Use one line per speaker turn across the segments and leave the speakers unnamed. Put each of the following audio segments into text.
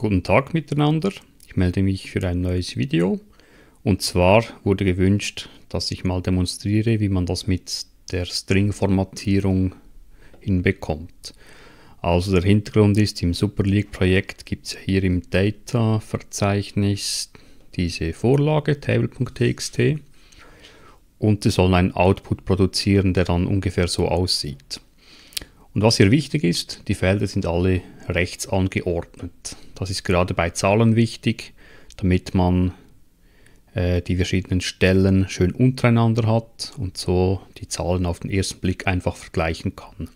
Guten Tag miteinander. Ich melde mich für ein neues Video. Und zwar wurde gewünscht, dass ich mal demonstriere, wie man das mit der String-Formatierung hinbekommt. Also der Hintergrund ist, im Super League-Projekt gibt es hier im Data-Verzeichnis diese Vorlage, table.txt. Und es soll einen Output produzieren, der dann ungefähr so aussieht. Und was hier wichtig ist, die Felder sind alle rechts angeordnet. Das ist gerade bei Zahlen wichtig, damit man äh, die verschiedenen Stellen schön untereinander hat und so die Zahlen auf den ersten Blick einfach vergleichen kann.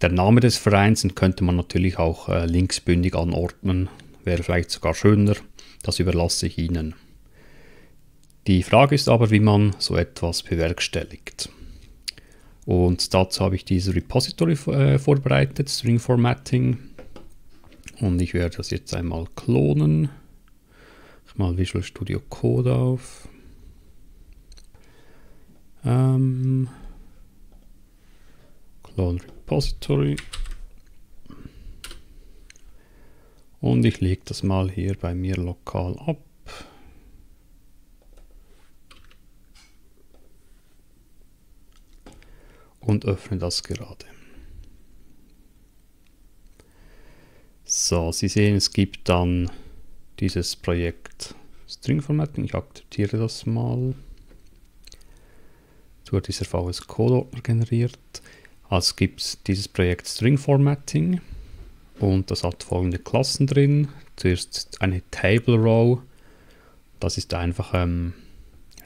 Der Name des Vereins könnte man natürlich auch äh, linksbündig anordnen, wäre vielleicht sogar schöner, das überlasse ich Ihnen. Die Frage ist aber, wie man so etwas bewerkstelligt. Und dazu habe ich dieses Repository äh, vorbereitet, String Formatting. Und ich werde das jetzt einmal klonen. Ich mal Visual Studio Code auf. Ähm, Clone Repository. Und ich lege das mal hier bei mir lokal ab. und öffne das gerade. So, Sie sehen, es gibt dann dieses Projekt String Formatting. Ich akzeptiere das mal. Jetzt wird dieser VS Code Ordner generiert. Also gibt es dieses Projekt String Formatting und das hat folgende Klassen drin. Zuerst eine Table Row. Das ist einfach ähm,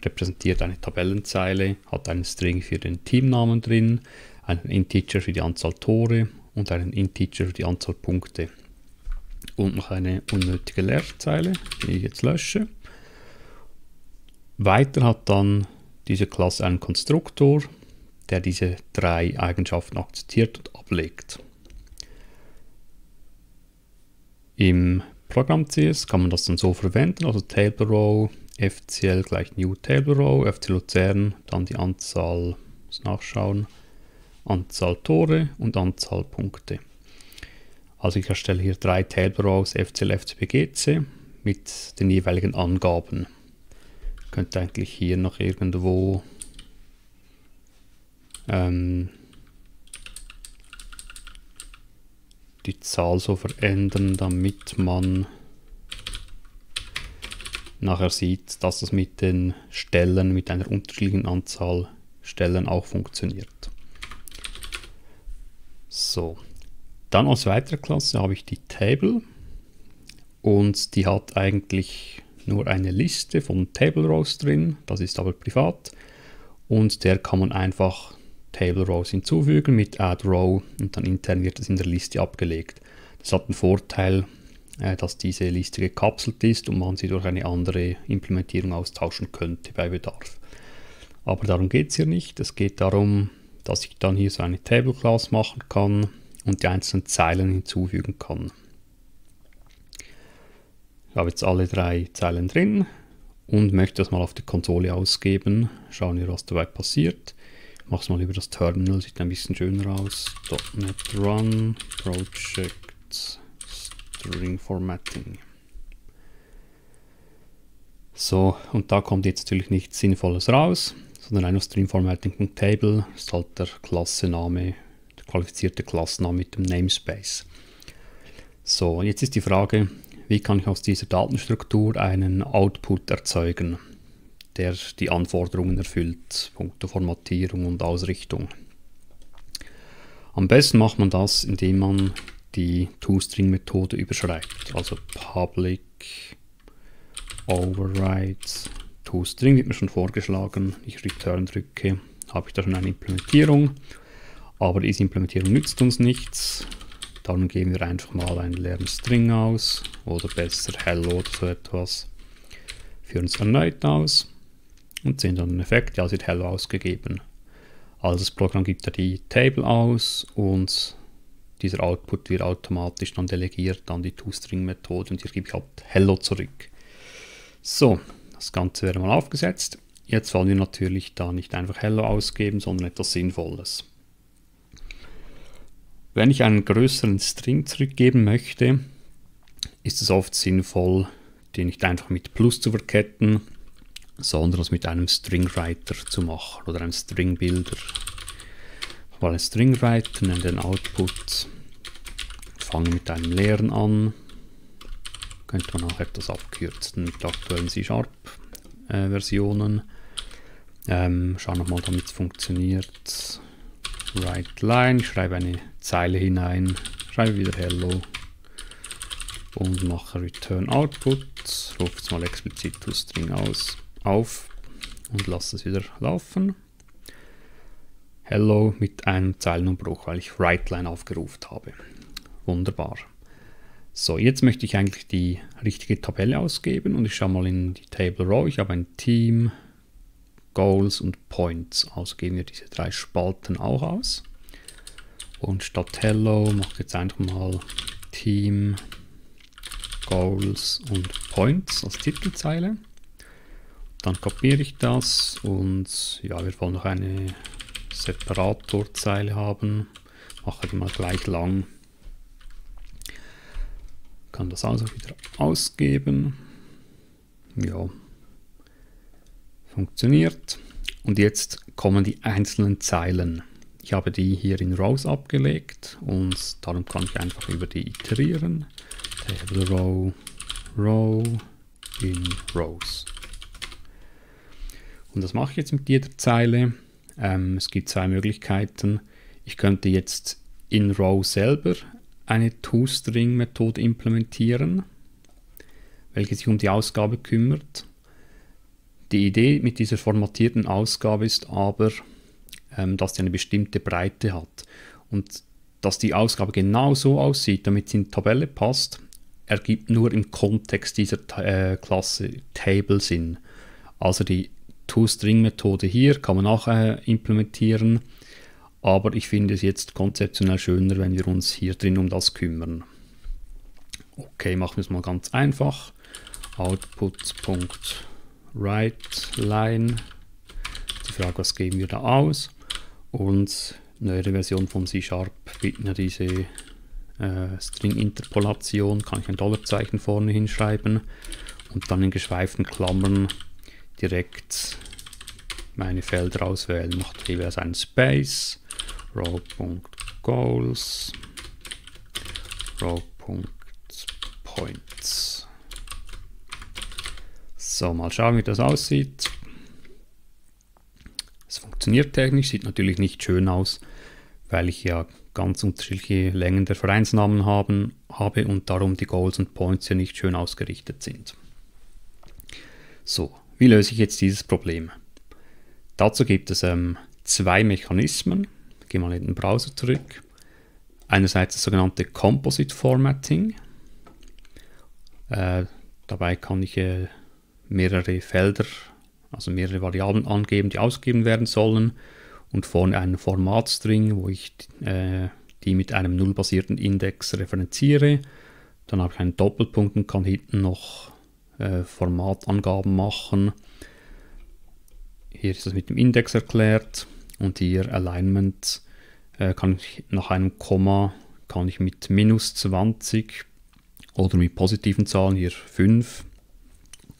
repräsentiert eine Tabellenzeile, hat einen String für den Teamnamen drin, einen Integer für die Anzahl Tore und einen Integer für die Anzahl Punkte. Und noch eine unnötige Leerzeile, die ich jetzt lösche. Weiter hat dann diese Klasse einen Konstruktor, der diese drei Eigenschaften akzeptiert und ablegt. Im Programm CS kann man das dann so verwenden, also Table Row FCL gleich New Table Row, FC Luzern, dann die Anzahl, muss nachschauen, Anzahl Tore und Anzahl Punkte. Also ich erstelle hier drei Table Rows FCL, FCB, GC mit den jeweiligen Angaben. Ich könnte eigentlich hier noch irgendwo ähm, die Zahl so verändern, damit man nachher sieht, dass das mit den Stellen, mit einer unterschiedlichen Anzahl Stellen auch funktioniert. So, dann als weitere Klasse habe ich die Table und die hat eigentlich nur eine Liste von Table Rows drin, das ist aber privat und der kann man einfach Table Rows hinzufügen mit Add Row und dann intern wird es in der Liste abgelegt. Das hat einen Vorteil, äh, dass diese Liste gekapselt ist und man sie durch eine andere Implementierung austauschen könnte bei Bedarf. Aber darum geht es hier nicht. Es geht darum, dass ich dann hier so eine Table Class machen kann und die einzelnen Zeilen hinzufügen kann. Ich habe jetzt alle drei Zeilen drin und möchte das mal auf die Konsole ausgeben. Schauen wir, was dabei passiert. Ich mache es mal über das Terminal, sieht ein bisschen schöner aus. .NET Run Project String Formatting. So, und da kommt jetzt natürlich nichts Sinnvolles raus, sondern einfach String ist halt der Klassename, qualifizierte Klassenname mit dem Namespace. So, jetzt ist die Frage, wie kann ich aus dieser Datenstruktur einen Output erzeugen, der die Anforderungen erfüllt, punkto Formatierung und Ausrichtung. Am besten macht man das, indem man die ToString-Methode überschreibt. Also public override ToString wird mir schon vorgeschlagen. Ich return drücke, habe ich da schon eine Implementierung. Aber diese Implementierung nützt uns nichts. Dann geben wir einfach mal einen leeren String aus oder besser hello oder so etwas. Führen es erneut aus und sehen dann den Effekt, ja, es wird hello ausgegeben. Also das Programm gibt da die Table aus und dieser Output wird automatisch dann delegiert an die ToString-Methode und hier gebe ich halt Hello zurück. So, das Ganze wäre mal aufgesetzt. Jetzt wollen wir natürlich da nicht einfach Hello ausgeben, sondern etwas Sinnvolles. Wenn ich einen größeren String zurückgeben möchte, ist es oft sinnvoll, die nicht einfach mit Plus zu verketten, sondern es mit einem Stringwriter zu machen oder einem Stringbuilder. Weil ein Stringwriter nennt den Output, fange mit einem leeren an, könnte man auch etwas abkürzen mit aktuellen C-Sharp-Versionen. Äh, ähm, schauen wir mal, damit es funktioniert. Write line, ich schreibe eine Zeile hinein, schreibe wieder Hello und mache Return Output, rufe jetzt mal explizit toString aus, auf und lasse es wieder laufen. Hello mit einem Zeilenumbruch, weil ich WriteLine aufgerufen habe. Wunderbar. So, jetzt möchte ich eigentlich die richtige Tabelle ausgeben und ich schaue mal in die Table Row. Ich habe ein Team, Goals und Points. Also geben wir diese drei Spalten auch aus. Und statt Hello mache ich jetzt einfach mal Team, Goals und Points als Titelzeile. Dann kopiere ich das und ja, wir wollen noch eine Separatorzeile haben. Mache die mal gleich lang. Kann das also wieder ausgeben. Ja, funktioniert. Und jetzt kommen die einzelnen Zeilen. Ich habe die hier in Rows abgelegt und darum kann ich einfach über die iterieren. Table Row, Row in Rows. Und das mache ich jetzt mit jeder Zeile. Ähm, es gibt zwei Möglichkeiten. Ich könnte jetzt in Row selber eine ToString-Methode implementieren, welche sich um die Ausgabe kümmert. Die Idee mit dieser formatierten Ausgabe ist aber, ähm, dass sie eine bestimmte Breite hat. Und dass die Ausgabe genau so aussieht, damit sie in die Tabelle passt, ergibt nur im Kontext dieser äh, Klasse Table Sinn. Also die ToString-Methode hier kann man auch äh, implementieren, aber ich finde es jetzt konzeptionell schöner, wenn wir uns hier drin um das kümmern. Okay, machen wir es mal ganz einfach. Output.writeLine. Die Frage, was geben wir da aus? Und neuere Version von C-Sharp bieten ja diese äh, String-Interpolation, kann ich ein Dollarzeichen vorne hinschreiben und dann in geschweiften Klammern direkt meine Felder auswählen. Macht jeweils einen Space, row.goals, row.points. So, mal schauen, wie das aussieht. Es funktioniert technisch, sieht natürlich nicht schön aus, weil ich ja ganz unterschiedliche Längen der Vereinsnamen haben, habe und darum die Goals und Points ja nicht schön ausgerichtet sind. So, wie löse ich jetzt dieses Problem? Dazu gibt es ähm, zwei Mechanismen. Ich gehe mal in den Browser zurück. Einerseits das sogenannte Composite Formatting. Äh, dabei kann ich äh, mehrere Felder, also mehrere Variablen angeben, die ausgegeben werden sollen und vorne einen Formatstring, wo ich äh, die mit einem nullbasierten Index referenziere. Dann habe ich einen Doppelpunkt und kann hinten noch äh, Formatangaben machen. Hier ist das mit dem Index erklärt und hier Alignment äh, kann ich nach einem Komma kann ich mit minus 20 oder mit positiven Zahlen, hier 5,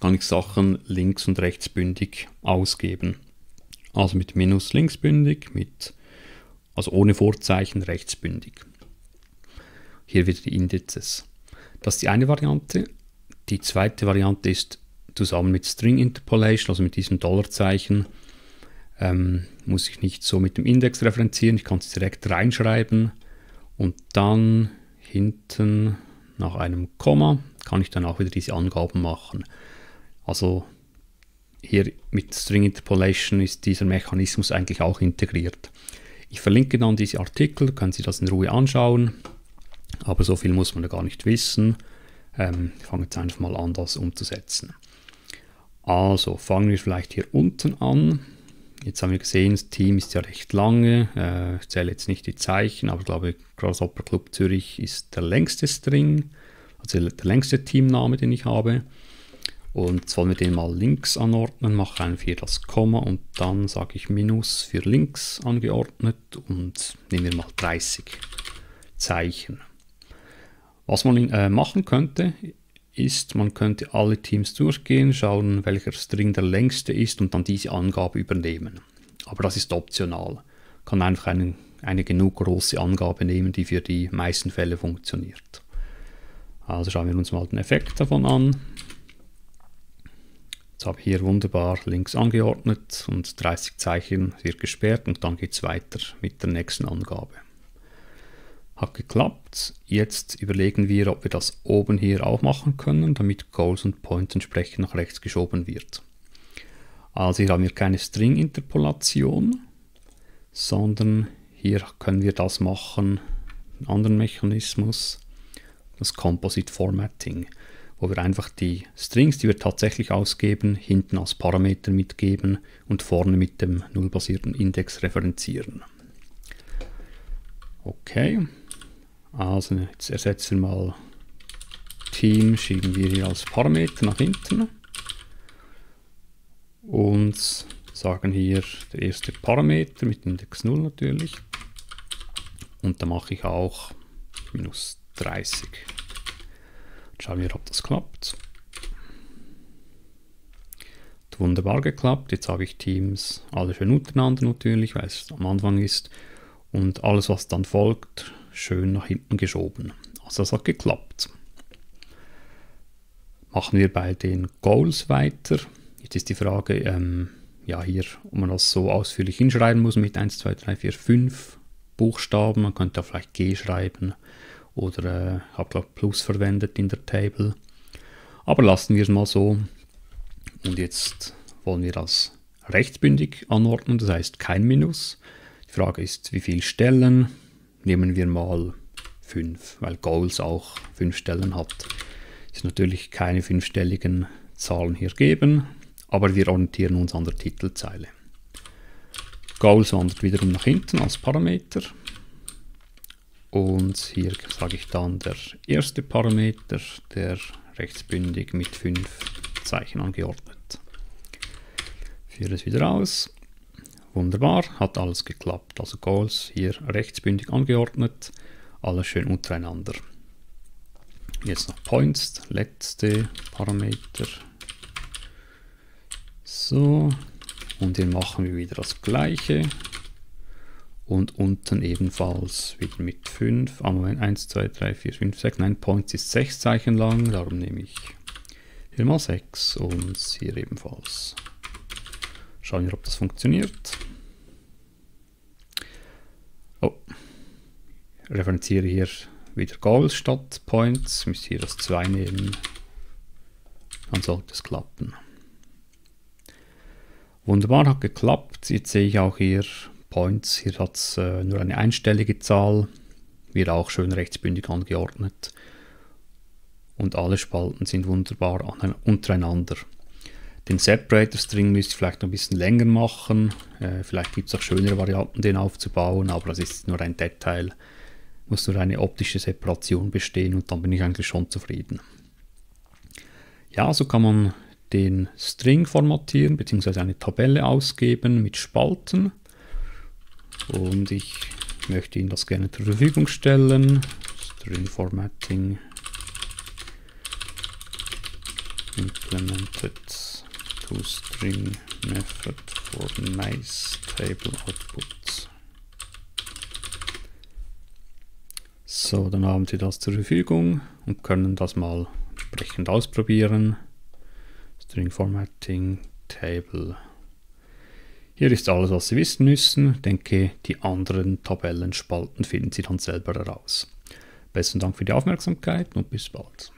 kann ich Sachen links- und rechtsbündig ausgeben. Also mit Minus linksbündig, mit, also ohne Vorzeichen rechtsbündig. Hier wieder die Indizes. Das ist die eine Variante. Die zweite Variante ist zusammen mit String Interpolation, also mit diesem Dollarzeichen, ähm, muss ich nicht so mit dem Index referenzieren, ich kann es direkt reinschreiben und dann hinten nach einem Komma kann ich dann auch wieder diese Angaben machen. Also hier mit String Interpolation ist dieser Mechanismus eigentlich auch integriert. Ich verlinke dann diese Artikel, können Sie das in Ruhe anschauen, aber so viel muss man da gar nicht wissen. Ähm, ich fange jetzt einfach mal an, das umzusetzen. Also fangen wir vielleicht hier unten an. Jetzt haben wir gesehen, das Team ist ja recht lange. Äh, ich zähle jetzt nicht die Zeichen, aber ich glaube, Grasshopper Club Zürich ist der längste String, also der längste Teamname, den ich habe. Und wollen wir den mal links anordnen, mache einfach hier das Komma und dann sage ich Minus für links angeordnet und nehmen wir mal 30 Zeichen. Was man äh, machen könnte, ist, man könnte alle Teams durchgehen, schauen, welcher String der längste ist und dann diese Angabe übernehmen. Aber das ist optional. Kann einfach einen, eine genug große Angabe nehmen, die für die meisten Fälle funktioniert. Also schauen wir uns mal den Effekt davon an. Jetzt habe ich hier wunderbar links angeordnet und 30 Zeichen wird gesperrt und dann geht es weiter mit der nächsten Angabe. Hat geklappt. Jetzt überlegen wir, ob wir das oben hier auch machen können, damit Goals und Points entsprechend nach rechts geschoben wird. Also hier haben wir keine String-Interpolation, sondern hier können wir das machen, einen anderen Mechanismus, das Composite Formatting, wo wir einfach die Strings, die wir tatsächlich ausgeben, hinten als Parameter mitgeben und vorne mit dem nullbasierten Index referenzieren. Okay, also jetzt ersetzen wir mal Team, schieben wir hier als Parameter nach hinten und sagen hier der erste Parameter mit Index 0 natürlich und dann mache ich auch minus 30. Schauen wir, ob das klappt. Hat wunderbar geklappt. Jetzt habe ich Teams alle schön untereinander natürlich, weil es am Anfang ist und alles, was dann folgt, schön nach hinten geschoben. Also das hat geklappt. Machen wir bei den Goals weiter. Jetzt ist die Frage, ähm, ja hier, ob man das so ausführlich hinschreiben muss mit 1, 2, 3, 4, 5 Buchstaben. Man könnte da vielleicht G schreiben oder äh, habe glaube Plus verwendet in der Table. Aber lassen wir es mal so. Und jetzt wollen wir das rechtsbündig anordnen, das heißt kein Minus. Die Frage ist, wie viele Stellen? Nehmen wir mal 5, weil Goals auch 5 Stellen hat. Ist natürlich keine fünfstelligen Zahlen hier geben, aber wir orientieren uns an der Titelzeile. Goals wandert wiederum nach hinten als Parameter. Und hier sage ich dann der erste Parameter, der rechtsbündig mit 5 Zeichen angeordnet. Führe es wieder aus. Wunderbar, hat alles geklappt. Also Goals hier rechtsbündig angeordnet, alles schön untereinander. Jetzt noch Points, letzte Parameter. So, und hier machen wir wieder das gleiche. Und unten ebenfalls wieder mit 5. Ah, Moment, 1, 2, 3, 4, 5, 6. Nein, Points ist 6 Zeichen lang, darum nehme ich hier mal 6 und hier ebenfalls. Schauen wir, ob das funktioniert. Oh. Referenziere hier wieder Goals statt Points. Müsste hier das 2 nehmen. Dann sollte es klappen. Wunderbar, hat geklappt. Jetzt sehe ich auch hier Points. Hier hat es äh, nur eine einstellige Zahl. Wird auch schön rechtsbündig angeordnet. Und alle Spalten sind wunderbar untereinander. Den Separator String müsste ich vielleicht noch ein bisschen länger machen. Äh, vielleicht gibt es auch schönere Varianten, den aufzubauen, aber das ist nur ein Detail. Muss nur eine optische Separation bestehen und dann bin ich eigentlich schon zufrieden. Ja, so kann man den String formatieren bzw. eine Tabelle ausgeben mit Spalten. Und ich möchte Ihnen das gerne zur Verfügung stellen. String Formatting implemented toString method for nice table outputs. So, dann haben Sie das zur Verfügung und können das mal entsprechend ausprobieren. String Formatting, Table. Hier ist alles, was Sie wissen müssen. Ich denke, die anderen Tabellenspalten finden Sie dann selber heraus. Besten Dank für die Aufmerksamkeit und bis bald.